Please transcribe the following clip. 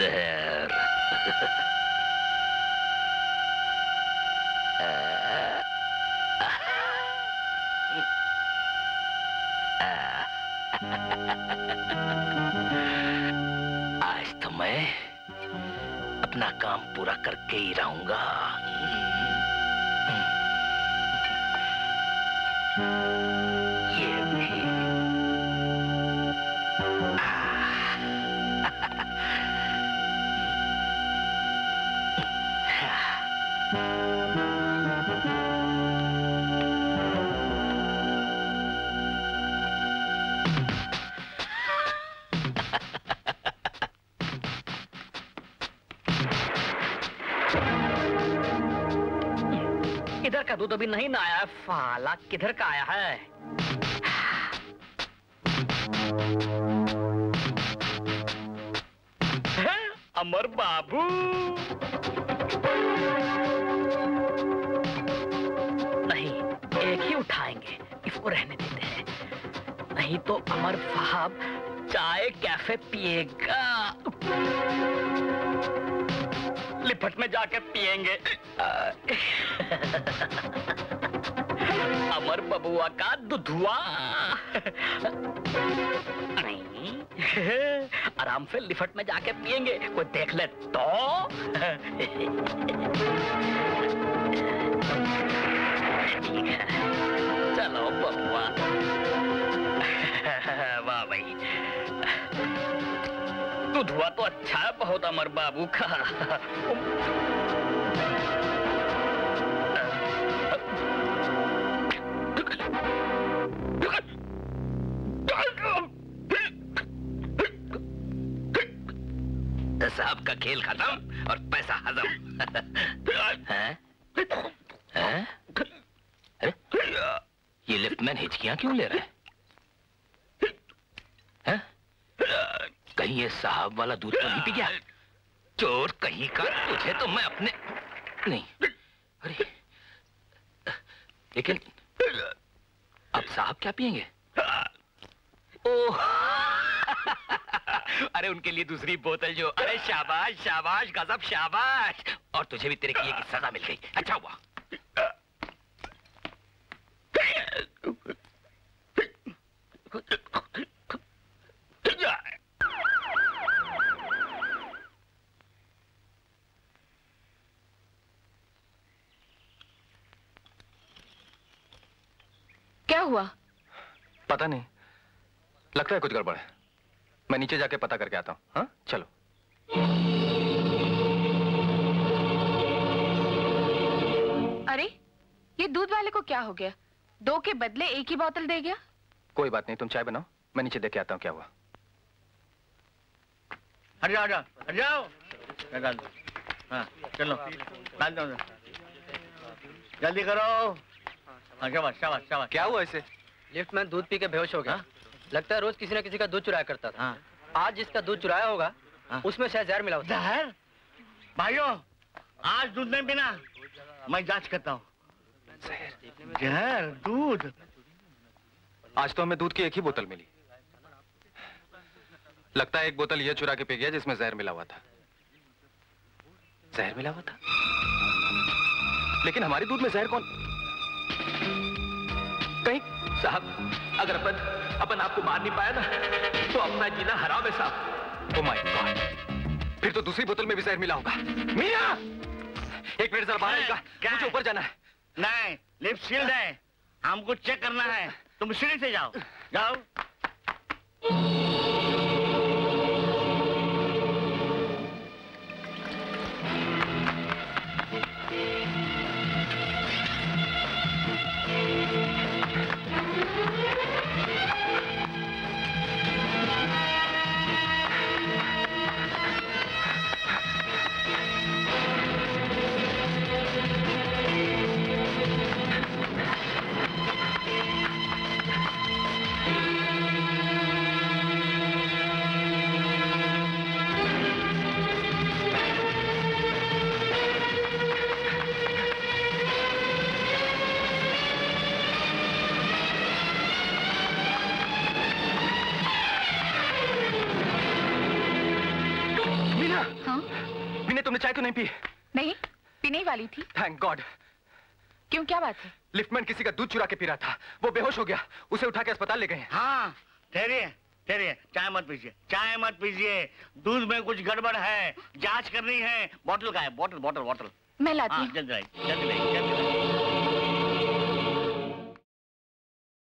जहर। आज तो मैं अपना काम पूरा करके ही रहूँगा। इधर का दूध अभी नहीं ना आया? फाला किधर का आया है अमर बाबू। रहने देते हैं। नहीं तो अमर साहब चाय कैफ़े पिएगा। लिपट में जाके पिएँगे। अमर बबुआ का दुधुआ। नहीं। आराम से लिफट में जाके पिएँगे। कोई देख ले तो। ठीक है। चलो, बबुआ। वाह भाई। दुधुआ तो अच्छा है बहुत, अमर बाबू का। साहब का खेल खत्म और पैसा हजम हैं? हैं? अरे लिफ्टमैन हिचकियाँ क्यों ले रहा है? कहीं ये साहब वाला दूध तो नहीं पी गया? चोर कहीं का? तुझे तो मैं अपने नहीं। अरे। लेकिन अब साहब क्या पिएँगे ओह। अरे उनके लिए दूसरी बोतल जो अरे शाबाश शाबाश, गजब, शाबाश। और तुझे भी तेरे किए की सजा मिल गई। अच्छा हुआ। क्या हुआ? पता नहीं। लगता है कुछ गड़बड़ है। मैं नीचे जाके पता करके आता हूँ। हाँ? चलो। अरे ये दूध वाले को क्या हो गया? दो के बदले एक ही बोतल दे गया? कोई बात नहीं तुम चाय बनाओ। मैं नीचे देख के आता हूँ क्या हुआ। हट जाओ हट जाओ। हट जाओ। मैं डाल दूँ। हाँ चलो। डाल दो। जल्दी करो। शाबाश शाबाश शाबाश। क्या हुआ इसे? लिफ्ट में दूध पी के बेहोश हो गया। लगता है रोज किसी न किसी का दूध चुराया करता था। हाँ। आज जिसका दूध चुराया होगा हाँ। उसमें शायद जहर मिला होता। है। जहर? भाइयों आज दूध नहीं पीना। मैं जाँच करता हूँ। जहर दूध। आज तो हमें दूध की एक ही बोतल मिली। लगता है एक बोतल यह चुरा के पी गया जिसमें जहर मिला हुआ था। जहर मिला हुआ था? लेकिन हमारे दूध में जहर कौन कहीं साहब अगर अपन अपन आपको मार नहीं पाया ना तो अपना जीना हराम है साहब। ओ माय गॉड फिर तो दूसरी बोतल में भी जहर मिला होगा। मीरा! एक मिनट जरा बाहर आएगा क्या मुझे ऊपर जाना है। नहीं लिफ्ट सील्ड है। हमको चेक करना है। तुम सीढ़ी से जाओ। जाओ। चाय तो नहीं पी। नहीं पीने ही वाली थी। थैंक गॉड क्यों क्या बात है? लिफ्टमैन किसी का दूध चुरा के पी रहा था। वो बेहोश हो गया। उसे उठा के अस्पताल ले गए हाँ। ठहरिए ठहरिए। चाय मत पीजिए चाय मत पीजिए। दूध में कुछ गड़बड़ है जाँच करनी है। बोतल का है बोतल बोतल बोतल। मैं लाती हाँ हूँ। जल्दी जल्दी जल्दी